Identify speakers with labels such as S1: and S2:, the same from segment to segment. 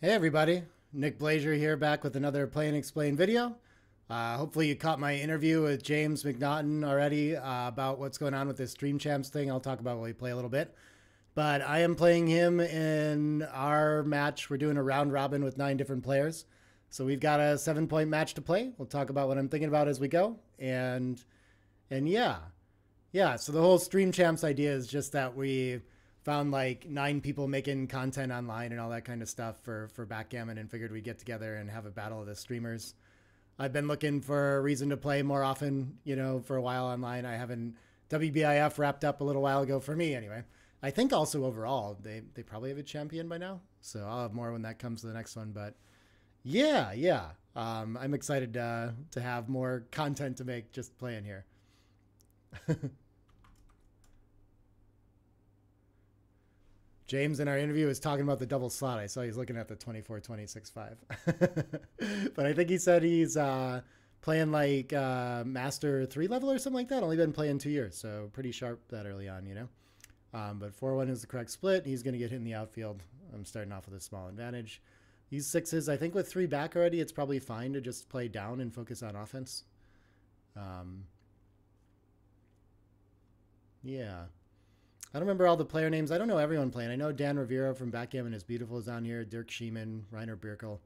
S1: Hey everybody, Nick Blasier here back with another Play and Explain video. Uh, hopefully you caught my interview with James MacNaughtan already uh, about what's going on with this Stream Champs thing. I'll talk about while we play a little bit. But I am playing him in our match. We're doing a round robin with nine different players. So we've got a seven point match to play. We'll talk about what I'm thinking about as we go. And and yeah. Yeah, so the whole Stream Champs idea is just that we found like nine people making content online and all that kind of stuff for for backgammon and figured we'd get together and have a battle of the streamers. I've been looking for a reason to play more often you know for a while online. I haven't wbif wrapped up a little while ago for me anyway. I think also overall they they probably have a champion by now so i'll have more when that comes to the next one but yeah yeah. Um, i'm excited uh, to have more content to make just playing here James in our interview was talking about the double slot. I saw he's looking at the 24 26 5. but I think he said he's uh, playing like uh, master three level or something like that. Only been playing two years, so pretty sharp that early on, you know. Um, but 4 1 is the correct split. He's going to get hit in the outfield. I'm starting off with a small advantage. These sixes, I think with three back already, it's probably fine to just play down and focus on offense. Um, yeah. I don't remember all the player names. I don't know everyone playing. I know Dan Rivera from Backgammon is Beautiful is on here. Dirk Schiemann, Rainer Birkel.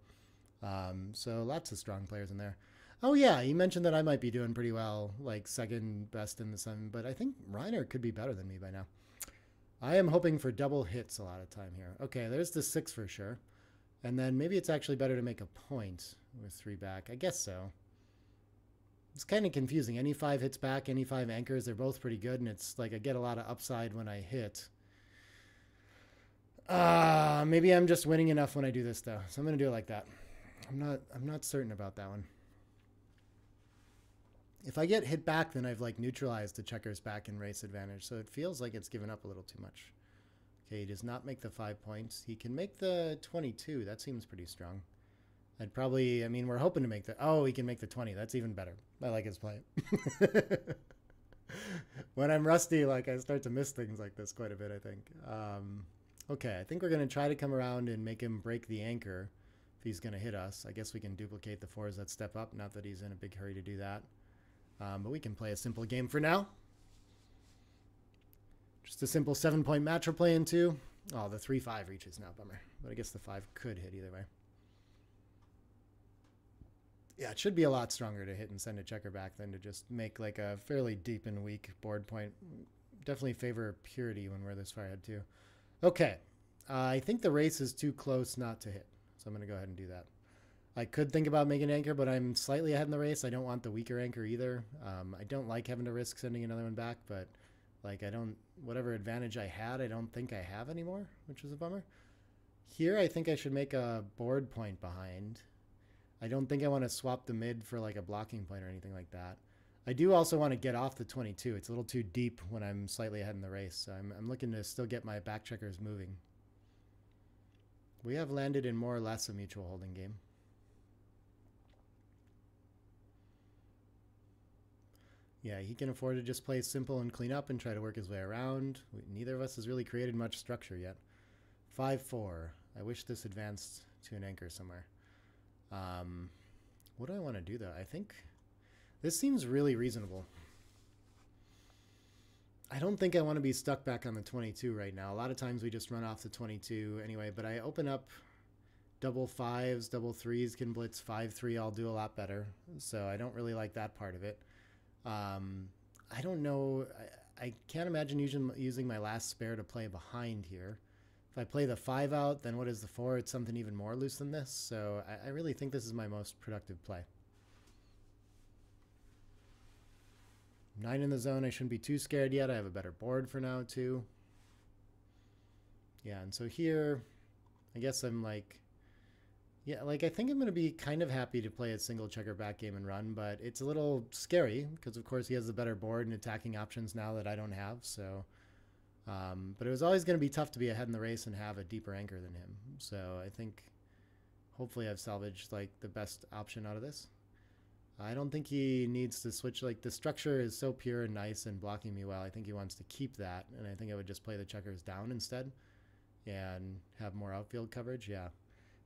S1: Um, so lots of strong players in there. Oh yeah, you mentioned that I might be doing pretty well, like second best in the sun, but I think Rainer could be better than me by now. I am hoping for double hits a lot of time here. Okay, there's the six for sure. And then maybe it's actually better to make a point with three back. I guess so it's kind of confusing. Any five hits back, any five anchors, they're both pretty good, and it's like I get a lot of upside when I hit. Uh, maybe I'm just winning enough when I do this though, so I'm gonna do it like that. I'm not. I'm not certain about that one. If I get hit back, then I've like neutralized the checkers back in race advantage, so it feels like it's given up a little too much. Okay, he does not make the five points. He can make the 22. That seems pretty strong. I'd probably, I mean, we're hoping to make the, oh, he can make the 20. That's even better. I like his play. when I'm rusty, like I start to miss things like this quite a bit, I think. Um, okay, I think we're going to try to come around and make him break the anchor if he's going to hit us. I guess we can duplicate the fours that step up. Not that he's in a big hurry to do that. Um, but we can play a simple game for now. Just a simple seven point match we're playing too. Oh, the 3 5 reaches now, bummer. But I guess the 5 could hit either way yeah, it should be a lot stronger to hit and send a checker back than to just make like a fairly deep and weak board point. Definitely favor purity when we're this far ahead too. Okay, uh, I think the race is too close not to hit, so I'm going to go ahead and do that. I could think about making an anchor, but I'm slightly ahead in the race. I don't want the weaker anchor either. Um, I don't like having to risk sending another one back, but like I don't, whatever advantage I had, I don't think I have anymore, which is a bummer. Here, I think I should make a board point behind I don't think I want to swap the mid for like a blocking point or anything like that. I do also want to get off the 22. It's a little too deep when I'm slightly ahead in the race. So I'm, I'm looking to still get my back checkers moving. We have landed in more or less a mutual holding game. Yeah, he can afford to just play simple and clean up and try to work his way around. We, neither of us has really created much structure yet. 5-4. I wish this advanced to an anchor somewhere. Um, what do I want to do though? I think this seems really reasonable. I don't think I want to be stuck back on the 22 right now. A lot of times we just run off the 22 anyway, but I open up double fives, double threes can blitz five three. I'll do a lot better. So I don't really like that part of it. Um, I don't know. I, I can't imagine using using my last spare to play behind here. If I play the five out, then what is the four? It's something even more loose than this. So I, I really think this is my most productive play. Nine in the zone. I shouldn't be too scared yet. I have a better board for now, too. Yeah, and so here, I guess I'm like, yeah, like I think I'm going to be kind of happy to play a single checker back game and run, but it's a little scary because, of course, he has the better board and attacking options now that I don't have. So um, but it was always going to be tough to be ahead in the race and have a deeper anchor than him. So I think hopefully I've salvaged like the best option out of this. I don't think he needs to switch. Like the structure is so pure and nice and blocking me well. I think he wants to keep that, and I think I would just play the checkers down instead, and have more outfield coverage. Yeah,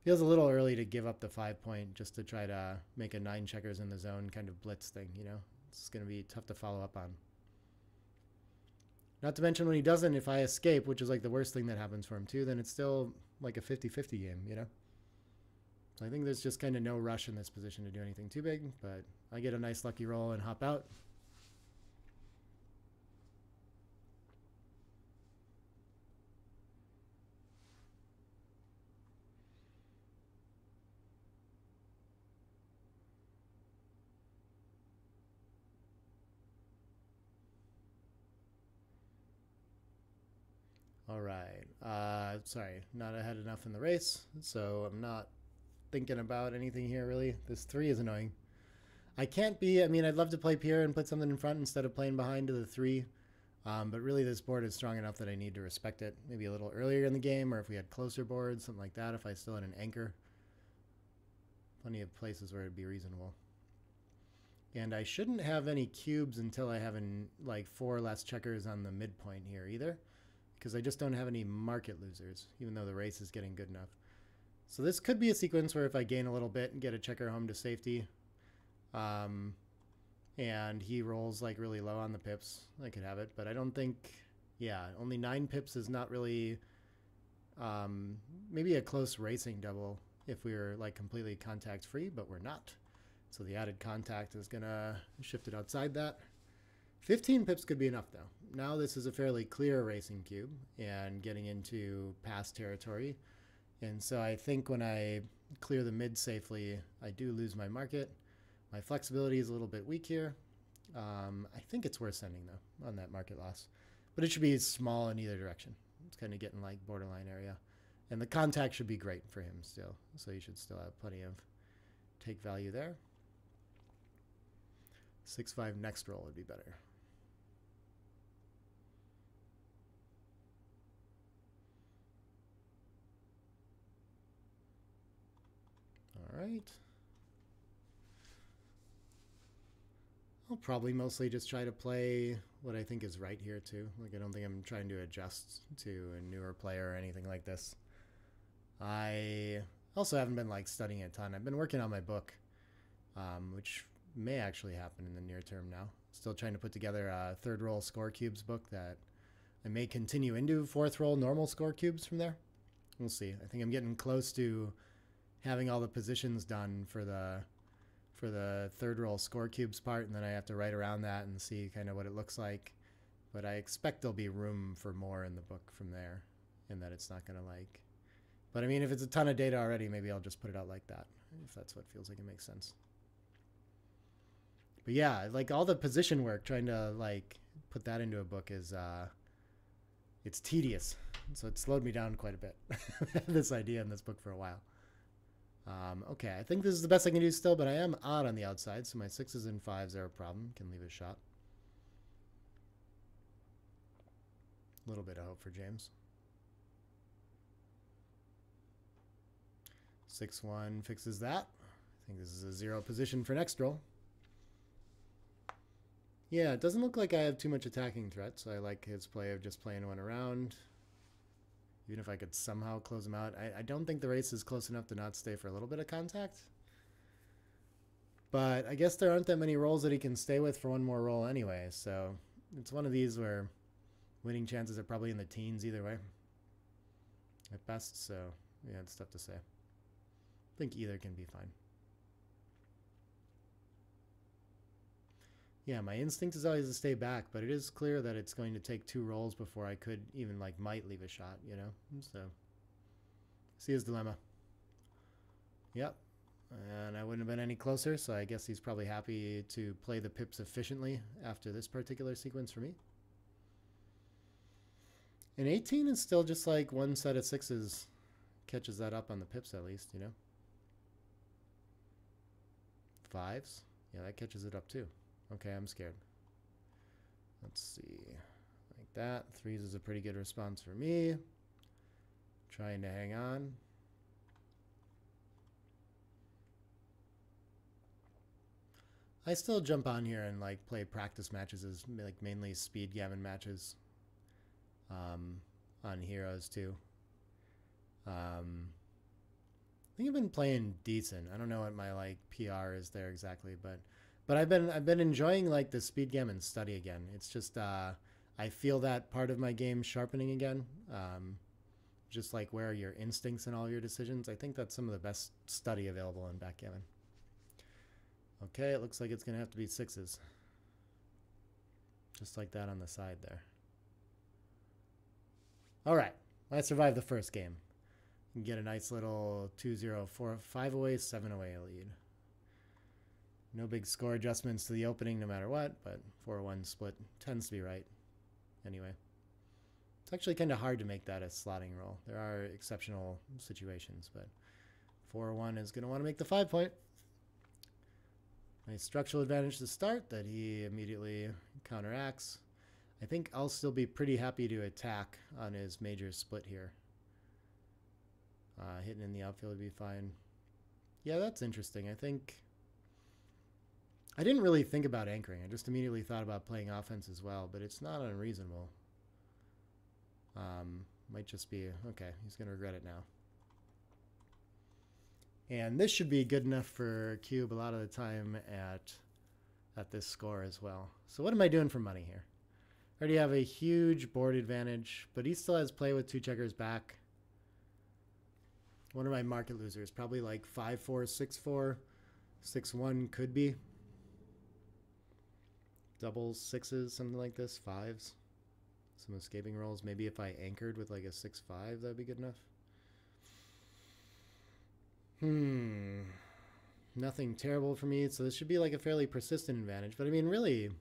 S1: feels a little early to give up the five point just to try to make a nine checkers in the zone kind of blitz thing, you know? It's going to be tough to follow up on. Not to mention when he doesn't, if I escape, which is like the worst thing that happens for him too, then it's still like a 50-50 game, you know? So I think there's just kind of no rush in this position to do anything too big, but I get a nice lucky roll and hop out. Right. Uh, sorry, not ahead enough in the race, so I'm not thinking about anything here really. This three is annoying. I can't be. I mean, I'd love to play Pierre and put something in front instead of playing behind to the three. Um, but really, this board is strong enough that I need to respect it. Maybe a little earlier in the game, or if we had closer boards, something like that. If I still had an anchor, plenty of places where it'd be reasonable. And I shouldn't have any cubes until I have an, like four less checkers on the midpoint here either because I just don't have any market losers, even though the race is getting good enough. So this could be a sequence where if I gain a little bit and get a checker home to safety, um, and he rolls like really low on the pips, I could have it. But I don't think, yeah, only nine pips is not really, um, maybe a close racing double if we were like completely contact free, but we're not. So the added contact is gonna shift it outside that. 15 pips could be enough though. Now this is a fairly clear racing cube and getting into past territory. And so I think when I clear the mid safely, I do lose my market. My flexibility is a little bit weak here. Um, I think it's worth sending though on that market loss, but it should be small in either direction. It's kind of getting like borderline area, and the contact should be great for him still. So you should still have plenty of take value there. Six five next roll would be better. Right. I'll probably mostly just try to play what I think is right here too. Like I don't think I'm trying to adjust to a newer player or anything like this. I also haven't been like studying a ton. I've been working on my book, um, which may actually happen in the near term now. Still trying to put together a third roll score cubes book that I may continue into fourth roll normal score cubes from there. We'll see. I think I'm getting close to having all the positions done for the for the third roll score cubes part, and then I have to write around that and see kind of what it looks like. But I expect there'll be room for more in the book from there, and that it's not going to like. But I mean, if it's a ton of data already, maybe I'll just put it out like that, if that's what feels like it makes sense. But yeah, like all the position work, trying to like put that into a book is, uh, it's tedious. So it slowed me down quite a bit. this idea in this book for a while. Um, okay, I think this is the best I can do still, but I am odd on the outside, so my sixes and fives are a problem. Can leave a shot. A little bit of hope for James. 6-1 fixes that. I think this is a zero position for next roll. Yeah, it doesn't look like I have too much attacking threat, so I like his play of just playing one around. Even if I could somehow close him out. I, I don't think the race is close enough to not stay for a little bit of contact. But I guess there aren't that many rolls that he can stay with for one more roll anyway. So it's one of these where winning chances are probably in the teens either way. At best, so yeah, it's tough to say. I think either can be fine. Yeah, my instinct is always to stay back, but it is clear that it's going to take two rolls before I could even like might leave a shot, you know? So see his dilemma. Yep. And I wouldn't have been any closer, so I guess he's probably happy to play the pips efficiently after this particular sequence for me. And 18 is still just like one set of sixes catches that up on the pips at least, you know? Fives? Yeah, that catches it up too. Okay, I'm scared. Let's see. Like that. Threes is a pretty good response for me. Trying to hang on. I still jump on here and like play practice matches as like mainly speed gammon matches um, on heroes too. Um, think I've been playing decent. I don't know what my like PR is there exactly, but but I've been I've been enjoying like the speed gammon study again. It's just uh, I feel that part of my game sharpening again. Um, just like where your instincts and all your decisions. I think that's some of the best study available in backgammon. Okay, it looks like it's gonna have to be sixes. Just like that on the side there. All right, I survived the first game. get a nice little 2-0, 4-5 away, 7 away lead. No big score adjustments to the opening no matter what, but 4-1 split tends to be right anyway. It's actually kind of hard to make that a slotting roll. There are exceptional situations, but 4-1 is going to want to make the 5 point. Nice structural advantage to start that he immediately counteracts. I think I'll still be pretty happy to attack on his major split here. Uh, hitting in the outfield would be fine. Yeah, that's interesting. I think I didn't really think about anchoring. I just immediately thought about playing offense as well, but it's not unreasonable. Um, might just be, okay, he's going to regret it now. And this should be good enough for Cube a lot of the time at at this score as well. So what am I doing for money here? I already have a huge board advantage, but he still has play with two checkers back. One of my market losers, probably like 5-4, 6-4, 6-1 could be doubles, sixes, something like this, fives. Some escaping rolls. Maybe if I anchored with like a six five, that'd be good enough. Hmm. Nothing terrible for me, so this should be like a fairly persistent advantage. But I mean, really,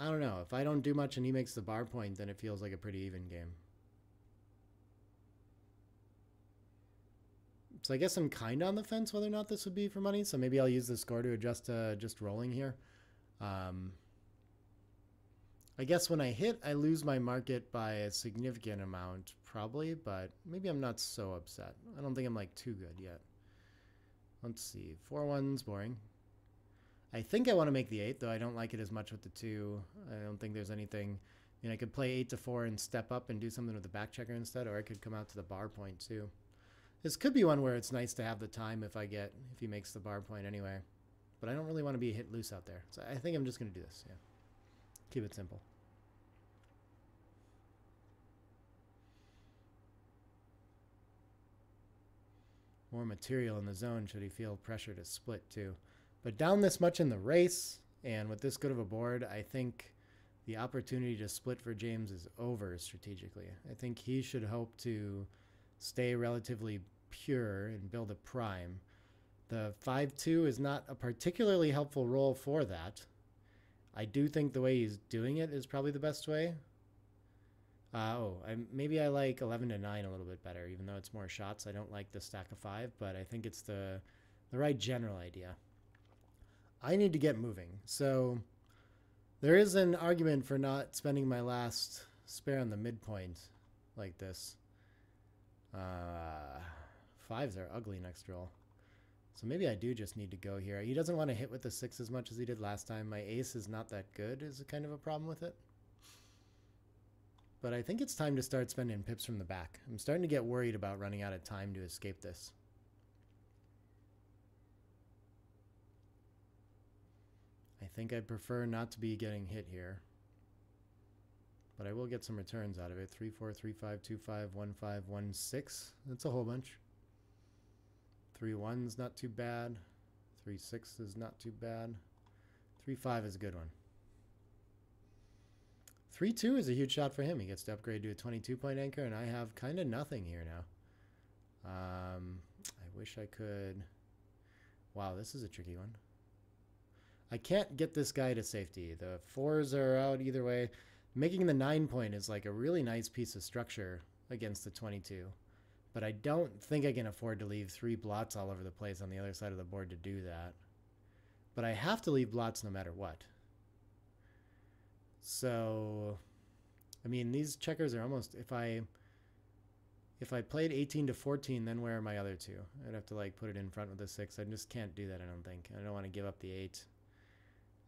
S1: I don't know. If I don't do much and he makes the bar point, then it feels like a pretty even game. So I guess I'm kind of on the fence whether or not this would be for money. So maybe I'll use the score to adjust uh, just rolling here. Um, I guess when I hit, I lose my market by a significant amount, probably, but maybe I'm not so upset. I don't think I'm like too good yet. Let's see. Four ones, boring. I think I want to make the eight, though I don't like it as much with the two. I don't think there's anything. I mean, I could play eight to four and step up and do something with the back checker instead, or I could come out to the bar point too. This could be one where it's nice to have the time if I get if he makes the bar point anyway. But I don't really want to be hit loose out there. So I think I'm just going to do this. Yeah. Keep it simple. More material in the zone should he feel pressure to split too. But down this much in the race, and with this good of a board, I think the opportunity to split for James is over strategically. I think he should hope to stay relatively pure and build a prime the 5-2 is not a particularly helpful roll for that. I do think the way he's doing it is probably the best way. Uh, oh, I, maybe I like 11 to 9 a little bit better, even though it's more shots. I don't like the stack of 5, but I think it's the, the right general idea. I need to get moving. So there is an argument for not spending my last spare on the midpoint like this. Uh, fives are ugly next roll. So maybe I do just need to go here. He doesn't want to hit with the six as much as he did last time. My ace is not that good is kind of a problem with it. But I think it's time to start spending pips from the back. I'm starting to get worried about running out of time to escape this. I think I'd prefer not to be getting hit here. But I will get some returns out of it. 3, 4, 3, 5, 2, 5, 1, 5, 1, 6. That's a whole bunch. Three one's not too bad. Three six is not too bad. Three five is a good one. Three two is a huge shot for him. He gets to upgrade to a 22 point anchor, and I have kind of nothing here now. Um, I wish I could. Wow, this is a tricky one. I can't get this guy to safety. The fours are out either way. Making the nine point is like a really nice piece of structure against the 22 but I don't think I can afford to leave three blots all over the place on the other side of the board to do that. But I have to leave blots no matter what. So, I mean, these checkers are almost, if I, if I played 18 to 14, then where are my other two? I'd have to like put it in front with the six. I just can't do that, I don't think. I don't want to give up the eight.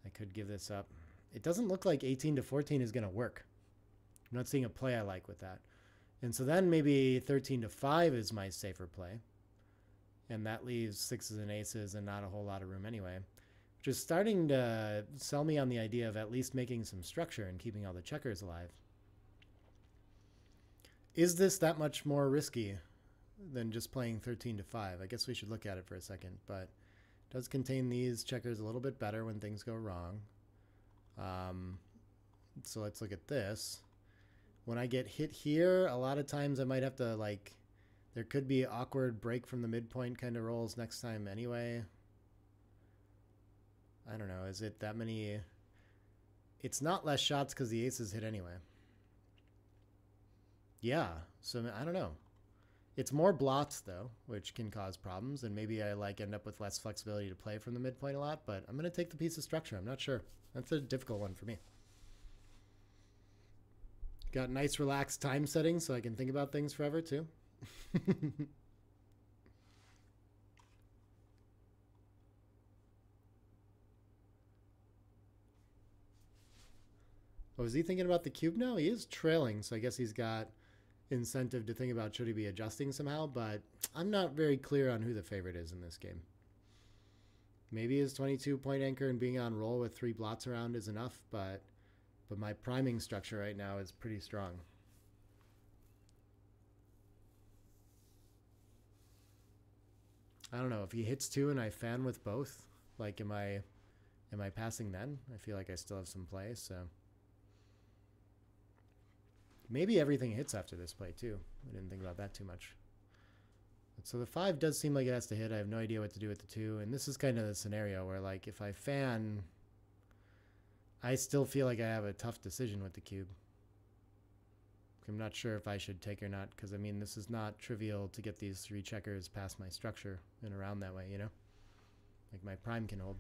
S1: I could give this up. It doesn't look like 18 to 14 is going to work. I'm not seeing a play I like with that. And so then maybe 13 to 5 is my safer play. And that leaves sixes and aces and not a whole lot of room anyway. Which is starting to sell me on the idea of at least making some structure and keeping all the checkers alive. Is this that much more risky than just playing 13 to 5? I guess we should look at it for a second, but does contain these checkers a little bit better when things go wrong. Um, so let's look at this. When I get hit here, a lot of times I might have to like, there could be awkward break from the midpoint kind of rolls next time anyway. I don't know. Is it that many? It's not less shots because the aces hit anyway. Yeah. So I don't know. It's more blots though, which can cause problems, and maybe I like end up with less flexibility to play from the midpoint a lot. But I'm gonna take the piece of structure. I'm not sure. That's a difficult one for me. Got nice relaxed time settings so I can think about things forever too. oh, is he thinking about the cube now? He is trailing, so I guess he's got incentive to think about should he be adjusting somehow, but I'm not very clear on who the favorite is in this game. Maybe his 22 point anchor and being on roll with three blots around is enough, but but my priming structure right now is pretty strong. I don't know if he hits two and I fan with both. Like, am I, am I passing then? I feel like I still have some play. So maybe everything hits after this play too. I didn't think about that too much. So the five does seem like it has to hit. I have no idea what to do with the two, and this is kind of the scenario where like if I fan, I still feel like I have a tough decision with the cube. I'm not sure if I should take or not, because I mean, this is not trivial to get these three checkers past my structure and around that way, you know? Like my prime can hold.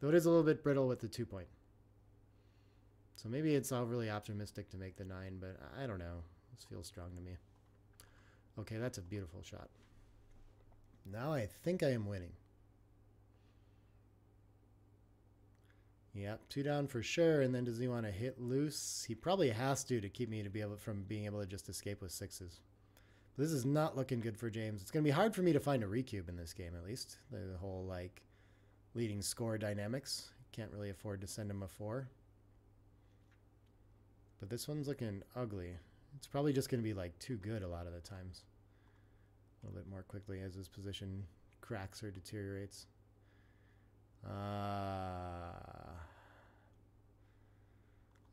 S1: Though it is a little bit brittle with the two point. So maybe it's overly optimistic to make the nine, but I don't know. This feels strong to me. Okay, that's a beautiful shot. Now I think I am winning. Yep, two down for sure. And then does he want to hit loose? He probably has to to keep me to be able from being able to just escape with sixes. But this is not looking good for James. It's going to be hard for me to find a recube in this game, at least. The whole like leading score dynamics. Can't really afford to send him a four. But this one's looking ugly. It's probably just going to be like too good a lot of the times. A little bit more quickly as his position cracks or deteriorates. Uh,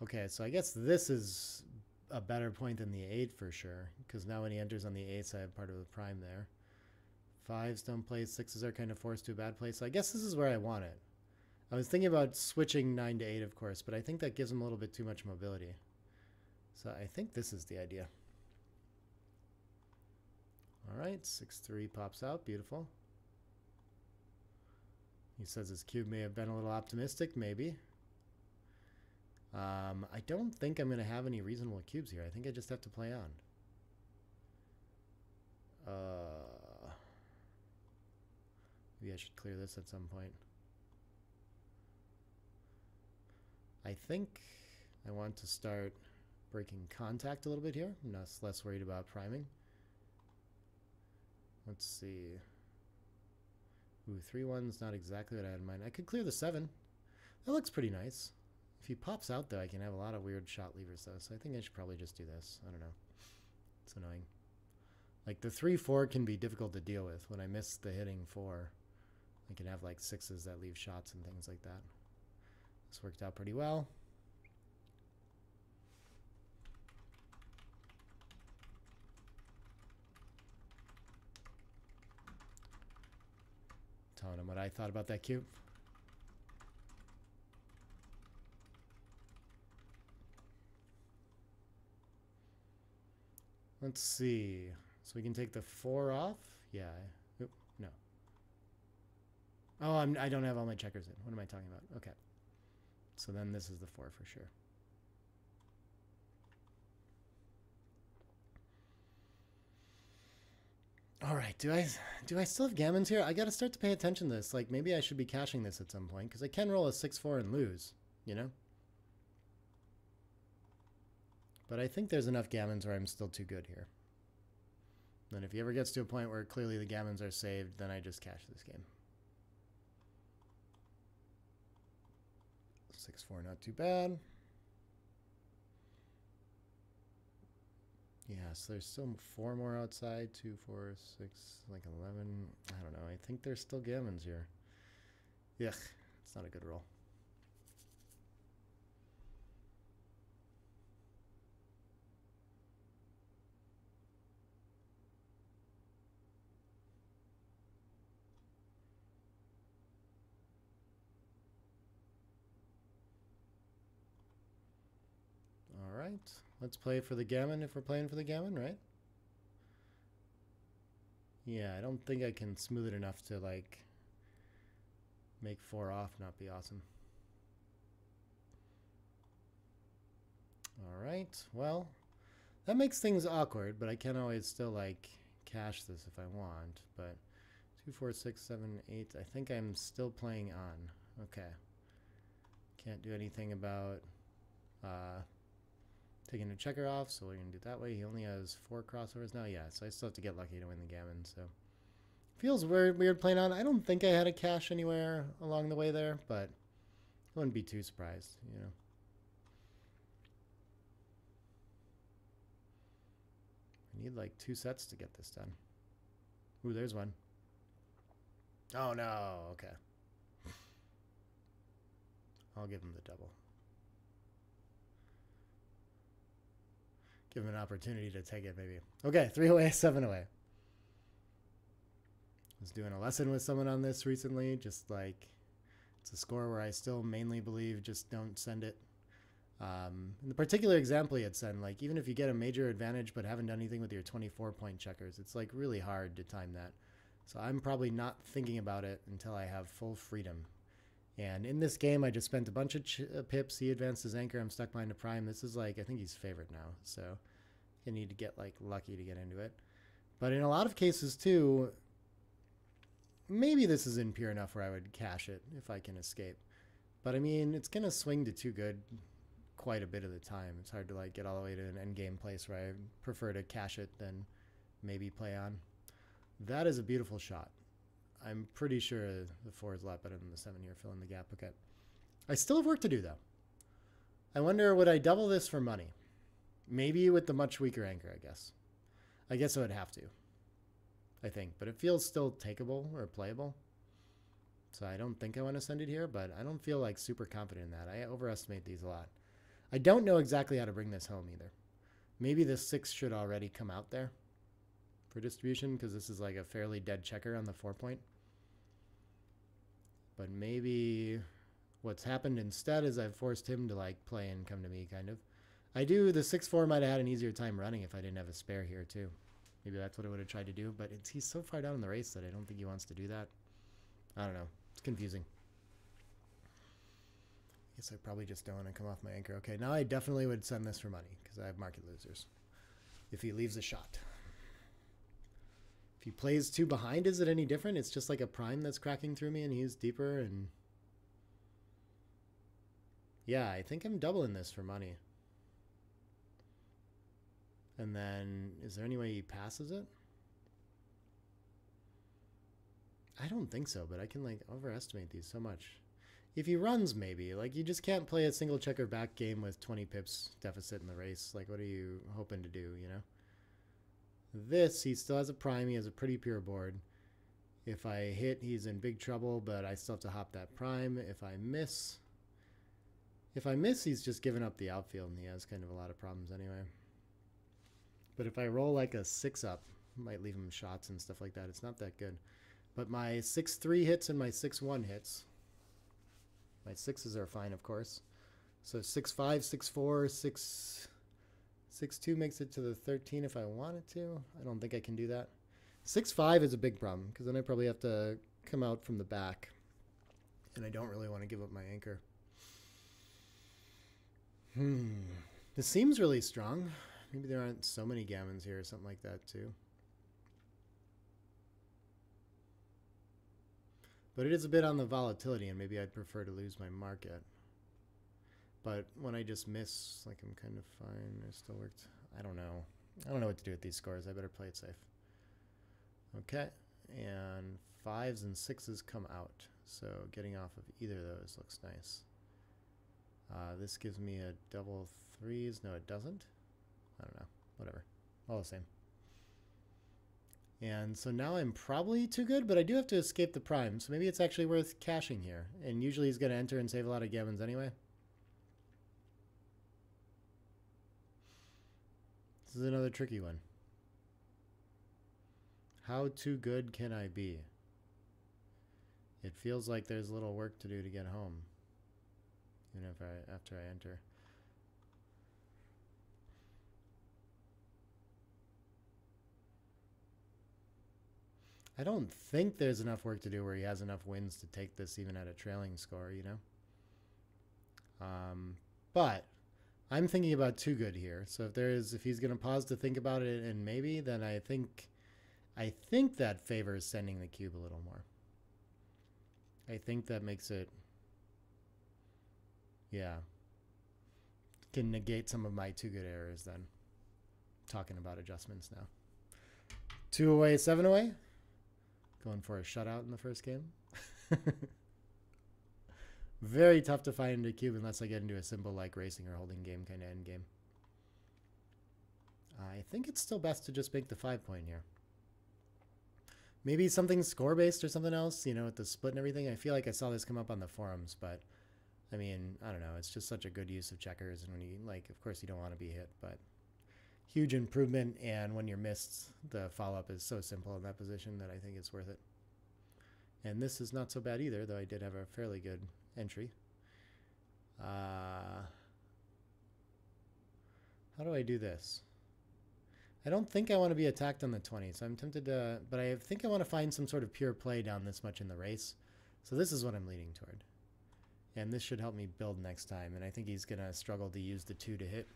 S1: okay, so I guess this is a better point than the 8 for sure, because now when he enters on the 8s, I have part of the prime there. Fives don't play, sixes are kind of forced to a bad place, so I guess this is where I want it. I was thinking about switching 9 to 8, of course, but I think that gives him a little bit too much mobility. So I think this is the idea. All right, 6-3 pops out, beautiful. He says his cube may have been a little optimistic, maybe. Um, I don't think I'm going to have any reasonable cubes here. I think I just have to play on. Uh, maybe I should clear this at some point. I think I want to start breaking contact a little bit here. I'm not less worried about priming. Let's see. Ooh, three one's not exactly what I had in mind. I could clear the seven. That looks pretty nice. If he pops out, though, I can have a lot of weird shot levers, though. So I think I should probably just do this. I don't know. It's annoying. Like, the 3-4 can be difficult to deal with. When I miss the hitting 4, I can have, like, sixes that leave shots and things like that. This worked out pretty well. telling him what I thought about that cube. Let's see. So we can take the four off. Yeah. Oop, no. Oh, I'm, I don't have all my checkers in. What am I talking about? Okay. So then this is the four for sure. All right, do I do I still have gammons here? I got to start to pay attention to this. Like maybe I should be cashing this at some point because I can roll a six four and lose, you know. But I think there's enough gammons where I'm still too good here. Then if he ever gets to a point where clearly the gammons are saved, then I just cash this game. 6-4, not too bad. Yeah, so there's still four more outside. Two, four, six, like 11. I don't know. I think there's still gammons here. Yuck. It's not a good roll. All right. Let's play for the gammon if we're playing for the gammon, right? Yeah, I don't think I can smooth it enough to like make four off not be awesome. All right, well, that makes things awkward, but I can always still like cash this if I want. But two, four, six, seven, eight. I think I'm still playing on. Okay. Can't do anything about uh, taking a checker off, so we're going to do that way. He only has four crossovers now. Yeah, so I still have to get lucky to win the gammon, so... Feels weird, weird playing on. I don't think I had a cash anywhere along the way there, but I wouldn't be too surprised, you know. I need like two sets to get this done. Ooh, there's one. Oh no, okay. I'll give him the double. Give him an opportunity to take it, maybe. Okay, three away, seven away. I was doing a lesson with someone on this recently, just like it's a score where I still mainly believe just don't send it. Um, in the particular example he had sent, like even if you get a major advantage but haven't done anything with your 24 point checkers, it's like really hard to time that. So I'm probably not thinking about it until I have full freedom. And in this game, I just spent a bunch of uh, pips. He advanced his anchor. I'm stuck behind a prime. This is like, I think he's favored now. So you need to get like lucky to get into it. But in a lot of cases too, maybe this is in pure enough where I would cash it if I can escape. But I mean, it's going to swing to too good quite a bit of the time. It's hard to like get all the way to an end game place where I prefer to cash it than maybe play on. That is a beautiful shot. I'm pretty sure the four is a lot better than the seven here, filling the gap. Okay. I still have work to do though. I wonder, would I double this for money? Maybe with the much weaker anchor, I guess. I guess I would have to. I think, but it feels still takeable or playable. So I don't think I want to send it here, but I don't feel like super confident in that. I overestimate these a lot. I don't know exactly how to bring this home either. Maybe the six should already come out there for distribution because this is like a fairly dead checker on the four point. But maybe what's happened instead is I've forced him to like play and come to me kind of. I do, the 6-4 might have had an easier time running if I didn't have a spare here too. Maybe that's what I would have tried to do, but he's so far down in the race that I don't think he wants to do that. I don't know. It's confusing. I guess I probably just don't want to come off my anchor. Okay, now I definitely would send this for money because I have market losers. If he leaves a shot. If he plays two behind, is it any different? It's just like a prime that's cracking through me and he's deeper and... Yeah, I think I'm doubling this for money. And then, is there any way he passes it? I don't think so, but I can like overestimate these so much. If he runs, maybe. Like, you just can't play a single checker back game with 20 pips deficit in the race. Like, what are you hoping to do, you know? This, he still has a prime. He has a pretty pure board. If I hit, he's in big trouble, but I still have to hop that prime. If I miss... If I miss, he's just given up the outfield, and he has kind of a lot of problems anyway. But if I roll like a 6 up, might leave him shots and stuff like that. It's not that good. But my 6-3 hits and my 6-1 hits. My 6s are fine, of course. So 6-5, 6-4, 6... 6-2 makes it to the 13 if I wanted to. I don't think I can do that. 6-5 is a big problem because then I probably have to come out from the back. And I don't really want to give up my anchor. Hmm. This seems really strong. Maybe there aren't so many gammons here or something like that too. But it is a bit on the volatility and maybe I'd prefer to lose my market. But when I just miss, like I'm kind of fine. I still worked. I don't know. I don't know what to do with these scores. I better play it safe. Okay, and fives and sixes come out. So getting off of either of those looks nice. Uh, this gives me a double threes. No, it doesn't. I don't know. Whatever. All the same. And so now I'm probably too good, but I do have to escape the prime. So maybe it's actually worth cashing here. And usually he's going to enter and save a lot of gammons anyway. This is another tricky one. How too good can I be? It feels like there's little work to do to get home. Even if I after I enter. I don't think there's enough work to do where he has enough wins to take this even at a trailing score, you know? Um, but I'm thinking about too good here. So if there is, if he's going to pause to think about it and maybe, then I think, I think that favors sending the cube a little more. I think that makes it, yeah, can negate some of my too good errors then. Talking about adjustments now. Two away, seven away. Going for a shutout in the first game. Very tough to find a cube unless I get into a simple like racing or holding game kind of end game. I think it's still best to just make the five point here. Maybe something score based or something else, you know, with the split and everything. I feel like I saw this come up on the forums, but I mean, I don't know. It's just such a good use of checkers. And when you, like, of course, you don't want to be hit, but huge improvement. And when you're missed, the follow up is so simple in that position that I think it's worth it. And this is not so bad either, though I did have a fairly good entry. Uh, how do I do this? I don't think I want to be attacked on the 20, so I'm tempted to, but I think I want to find some sort of pure play down this much in the race. So this is what I'm leaning toward. And this should help me build next time, and I think he's going to struggle to use the 2 to hit.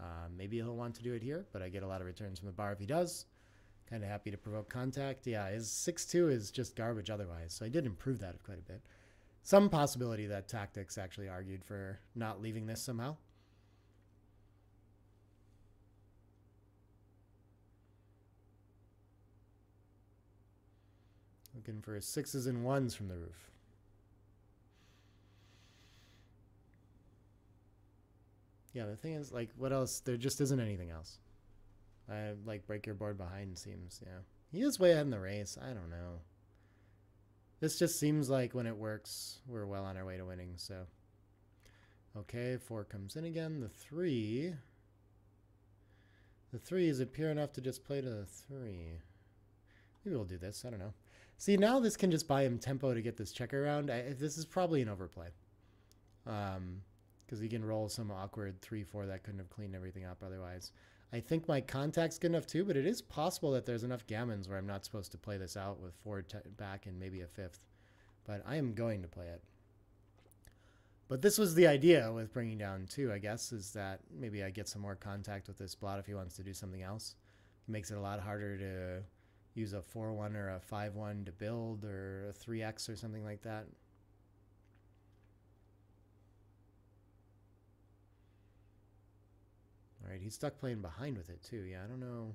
S1: Uh, maybe he'll want to do it here, but I get a lot of returns from the bar if he does. Kind of happy to provoke contact. Yeah, his 6-2 is just garbage otherwise, so I did improve that quite a bit some possibility that tactics actually argued for not leaving this somehow. Looking for sixes and ones from the roof. Yeah, the thing is, like, what else? There just isn't anything else. I like break your board behind seems, yeah. He is way ahead in the race. I don't know. This just seems like when it works, we're well on our way to winning, so. Okay, four comes in again. The three. The three, is it pure enough to just play to the three? Maybe we'll do this, I don't know. See, now this can just buy him tempo to get this checker around. I, this is probably an overplay. Um, because he can roll some awkward 3-4 that couldn't have cleaned everything up otherwise. I think my contact's good enough too, but it is possible that there's enough gammons where I'm not supposed to play this out with four back and maybe a fifth. But I am going to play it. But this was the idea with bringing down two, I guess, is that maybe I get some more contact with this blot if he wants to do something else. It makes it a lot harder to use a 4-1 or a 5-1 to build or a 3x or something like that. All right, he's stuck playing behind with it too. Yeah, I don't know.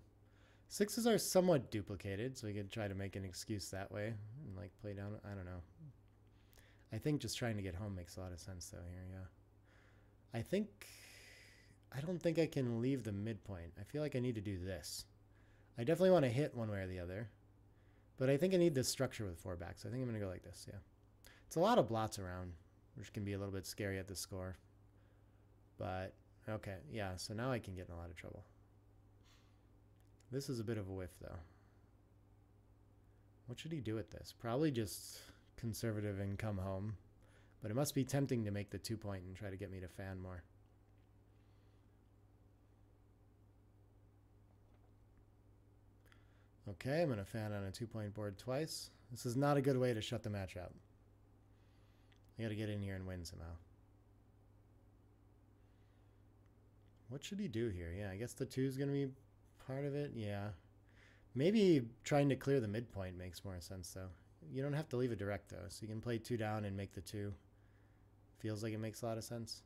S1: Sixes are somewhat duplicated, so we could try to make an excuse that way and like play down. I don't know. I think just trying to get home makes a lot of sense though here. Yeah. I think I don't think I can leave the midpoint. I feel like I need to do this. I definitely want to hit one way or the other, but I think I need this structure with four backs. I think I'm going to go like this. Yeah. It's a lot of blots around, which can be a little bit scary at the score, but Okay, yeah, so now I can get in a lot of trouble. This is a bit of a whiff, though. What should he do with this? Probably just conservative and come home. But it must be tempting to make the two point and try to get me to fan more. Okay, I'm going to fan on a two point board twice. This is not a good way to shut the match out. I got to get in here and win somehow. What should he do here? Yeah, I guess the two is going to be part of it. Yeah. Maybe trying to clear the midpoint makes more sense, though. You don't have to leave it direct, though. So you can play two down and make the two. Feels like it makes a lot of sense.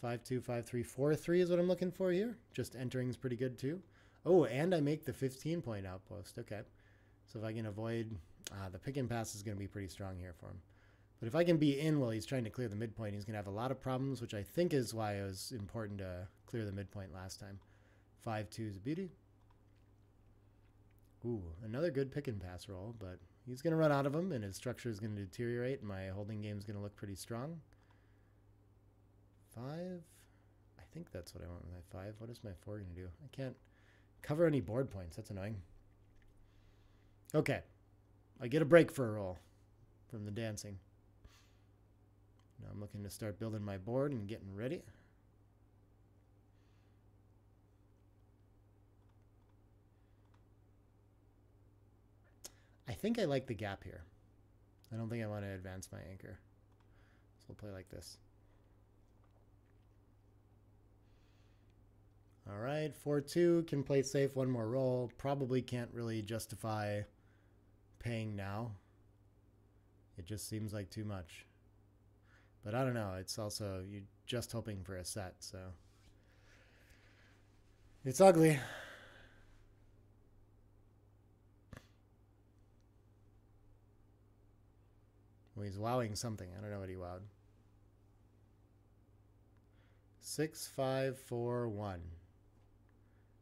S1: 5 2, 5 3, 4 3 is what I'm looking for here. Just entering is pretty good, too. Oh, and I make the 15 point outpost. Okay. So if I can avoid, uh, the pick and pass is going to be pretty strong here for him. But if I can be in while he's trying to clear the midpoint, he's going to have a lot of problems, which I think is why it was important to clear the midpoint last time. 5-2 is a beauty. Ooh, another good pick and pass roll, but he's going to run out of them, and his structure is going to deteriorate, and my holding game is going to look pretty strong. Five. I think that's what I want with my five. What is my four going to do? I can't cover any board points. That's annoying. Okay. I get a break for a roll from the dancing. Now I'm looking to start building my board and getting ready. I think I like the gap here. I don't think I want to advance my anchor. So we'll play like this. All right, 4-2, can play safe one more roll. Probably can't really justify paying now. It just seems like too much. But I don't know, it's also, you're just hoping for a set, so. It's ugly. Well, he's wowing something. I don't know what he wowed. Six, five, four, one.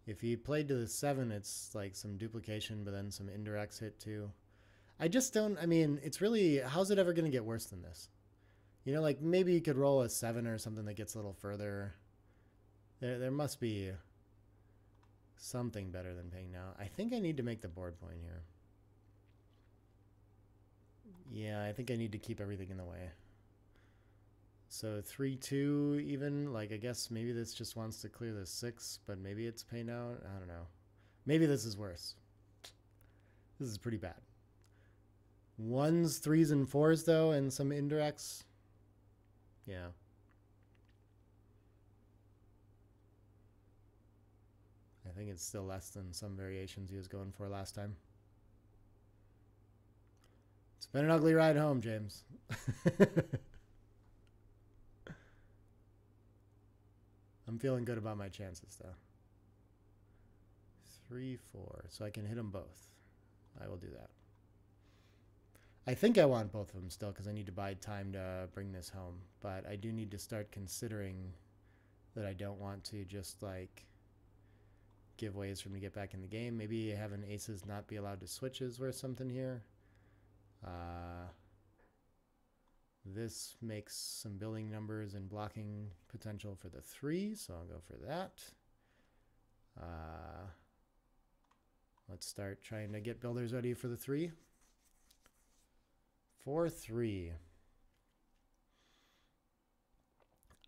S1: If he played to the seven, it's like some duplication, but then some indirects hit too. I just don't. I mean, it's really. How's it ever going to get worse than this? You know, like maybe you could roll a seven or something that gets a little further. There, there must be something better than paying now. I think I need to make the board point here. Yeah, I think I need to keep everything in the way. So 3-2 even, like I guess maybe this just wants to clear the 6, but maybe it's pay now. I don't know. Maybe this is worse. This is pretty bad. Ones, threes, and fours though, and some indirects. Yeah. I think it's still less than some variations he was going for last time. It's been an ugly ride home, James. I'm feeling good about my chances, though. Three, four. So I can hit them both. I will do that. I think I want both of them still because I need to buy time to bring this home. But I do need to start considering that I don't want to just like give ways for me to get back in the game. Maybe having aces not be allowed to switch is worth something here. Uh, this makes some building numbers and blocking potential for the three, so I'll go for that. Uh, let's start trying to get builders ready for the three. Four, three.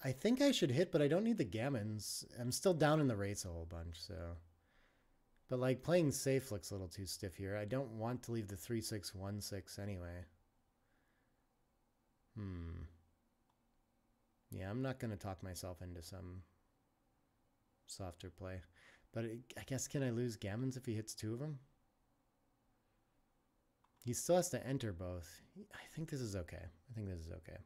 S1: I think I should hit, but I don't need the gammons. I'm still down in the rates a whole bunch, so. But like playing safe looks a little too stiff here. I don't want to leave the 3-6-1-6 anyway. Hmm. Yeah, I'm not going to talk myself into some softer play. But I guess can I lose Gammons if he hits two of them? He still has to enter both. I think this is okay. I think this is okay.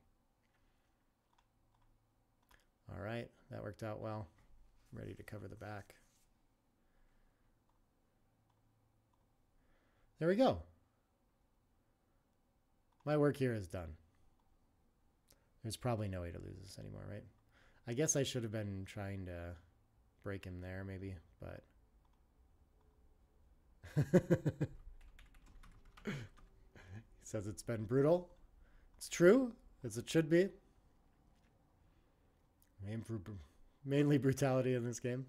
S1: All right, that worked out well. I'm ready to cover the back. There we go. My work here is done. There's probably no way to lose this anymore, right? I guess I should have been trying to break him there, maybe, but... says it's been brutal. It's true, as it should be. Mainly brutality in this game.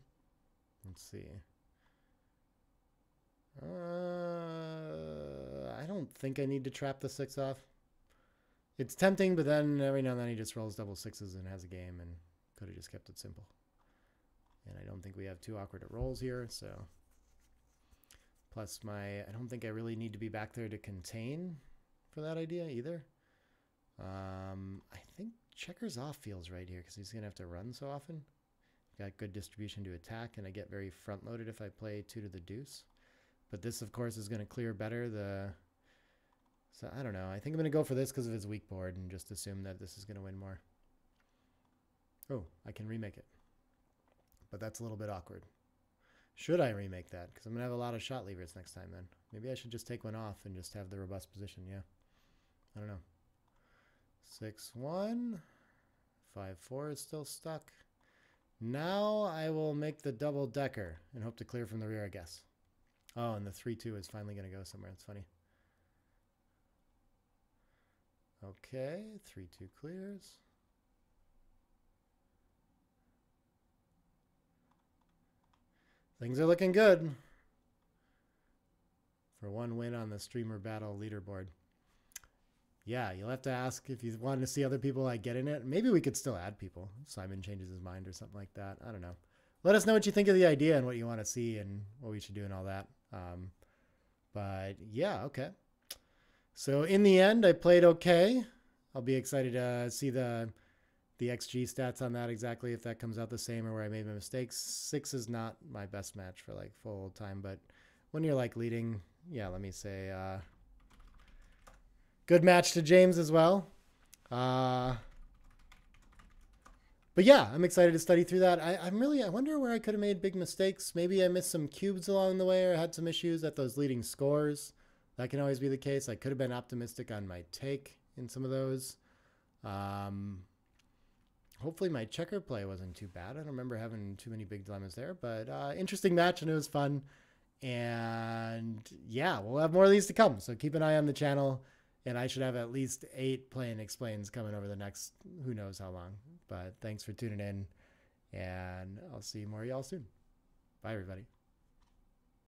S1: Let's see. Uh, I don't think I need to trap the six off. It's tempting, but then every now and then he just rolls double sixes and has a game and could have just kept it simple. And I don't think we have too awkward at rolls here, so. Plus my, I don't think I really need to be back there to contain for that idea either. Um, I think checkers off feels right here because he's going to have to run so often. Got good distribution to attack, and I get very front-loaded if I play two to the deuce. But this, of course, is going to clear better the so I don't know. I think I'm going to go for this because of his weak board and just assume that this is going to win more. Oh, I can remake it. But that's a little bit awkward. Should I remake that? Because I'm going to have a lot of shot levers next time then. Maybe I should just take one off and just have the robust position. Yeah. I don't know. 6 1. 5 4 is still stuck. Now I will make the double decker and hope to clear from the rear, I guess. Oh, and the 3 2 is finally going to go somewhere. It's funny. Okay, 3 2 clears. Things are looking good for one win on the streamer battle leaderboard. Yeah, you'll have to ask if you want to see other people like get in it. Maybe we could still add people. Simon changes his mind or something like that. I don't know. Let us know what you think of the idea and what you want to see and what we should do and all that. Um, but yeah, okay. So in the end, I played okay. I'll be excited to see the the XG stats on that exactly if that comes out the same or where I made my mistakes. Six is not my best match for like full time, but when you're like leading, yeah, let me say, uh, good match to James as well. Uh, but yeah, I'm excited to study through that. I, I'm really, I wonder where I could have made big mistakes. Maybe I missed some cubes along the way or had some issues at those leading scores. That can always be the case. I could have been optimistic on my take in some of those. Um, hopefully my checker play wasn't too bad. I don't remember having too many big dilemmas there, but uh, interesting match and it was fun. And yeah, we'll have more of these to come. So keep an eye on the channel and I should have at least eight Play and Explains coming over the next who knows how long. But thanks for tuning in, and I'll see more of y'all soon. Bye, everybody.